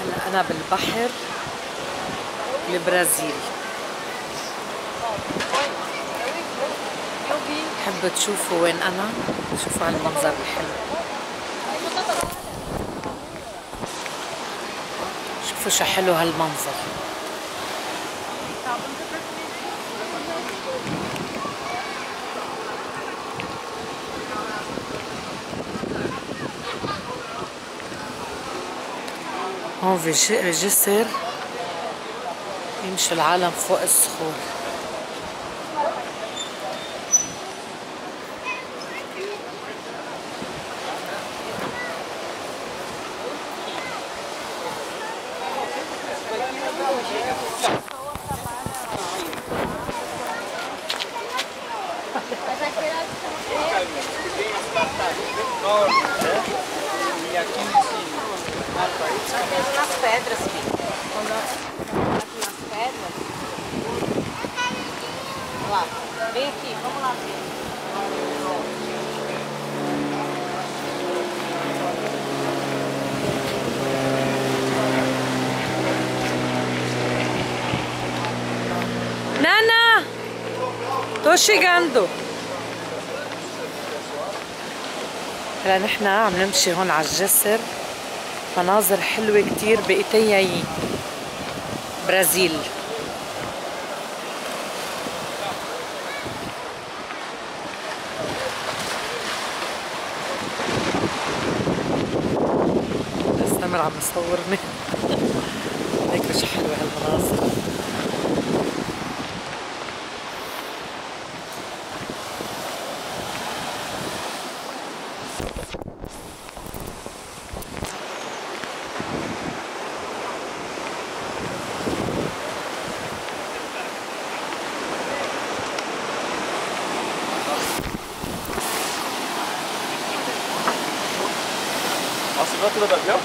هلا أنا بالبحر البرازيل حب تشوفوا وين؟ أنا شوفوا هالمنظر الحلو. شوفوا شو حلو هالمنظر. هون في جسر يمشي العالم فوق الصخور nas pedras, filho. Quando aqui nas pedras. Olha lá. Vem aqui, vamos lá ver. نانا tô chegando هلا نحن عم نمشي هون على الجسر مناظر حلوة كتير بإيتياي برازيل. استمر عم يصورني. هيك شو حلوة هالمناظر. A assinatura do avião?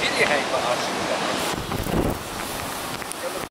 Chili hate, but I should